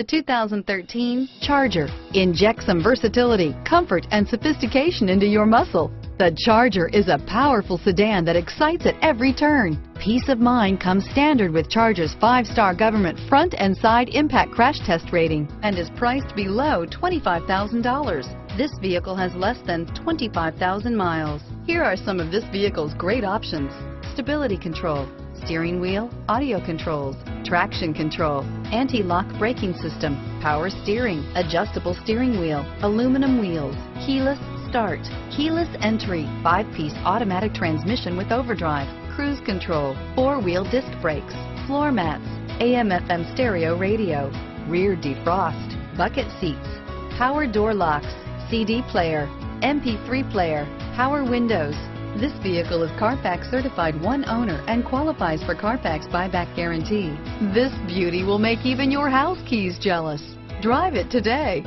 The 2013 Charger. Inject some versatility, comfort, and sophistication into your muscle. The Charger is a powerful sedan that excites at every turn. Peace of mind comes standard with Charger's five-star government front and side impact crash test rating and is priced below $25,000. This vehicle has less than 25,000 miles. Here are some of this vehicle's great options. Stability control, steering wheel, audio controls, traction control, anti-lock braking system, power steering, adjustable steering wheel, aluminum wheels, keyless start, keyless entry, five-piece automatic transmission with overdrive, cruise control, four-wheel disc brakes, floor mats, AM FM stereo radio, rear defrost, bucket seats, power door locks, CD player, MP3 player, power windows. This vehicle is Carfax certified one owner and qualifies for Carfax buyback guarantee. This beauty will make even your house keys jealous. Drive it today.